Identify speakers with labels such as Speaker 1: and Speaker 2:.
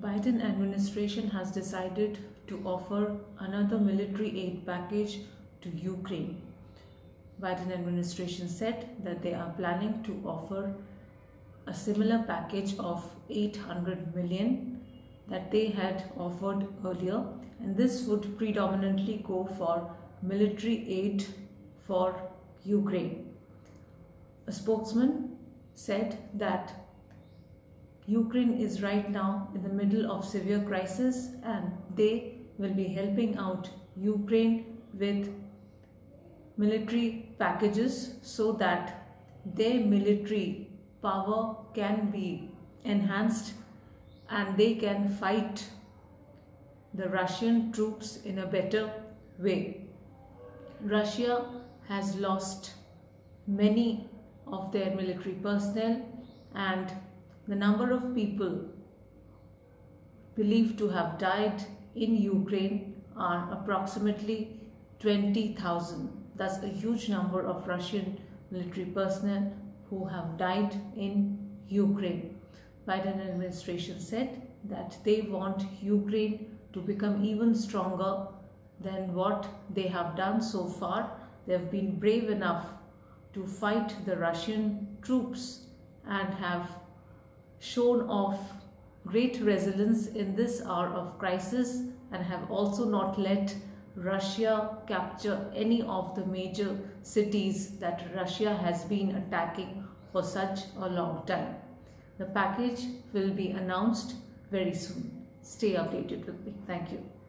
Speaker 1: Biden administration has decided to offer another military aid package to Ukraine. Biden administration said that they are planning to offer a similar package of 800 million that they had offered earlier and this would predominantly go for military aid for Ukraine. A spokesman said that Ukraine is right now in the middle of severe crisis and they will be helping out Ukraine with military packages so that their military power can be enhanced and they can fight the Russian troops in a better way. Russia has lost many of their military personnel and the number of people believed to have died in Ukraine are approximately 20,000. That's a huge number of Russian military personnel who have died in Ukraine. Biden administration said that they want Ukraine to become even stronger than what they have done so far. They have been brave enough to fight the Russian troops and have shown off great resilience in this hour of crisis and have also not let Russia capture any of the major cities that Russia has been attacking for such a long time. The package will be announced very soon. Stay updated with me. Thank you.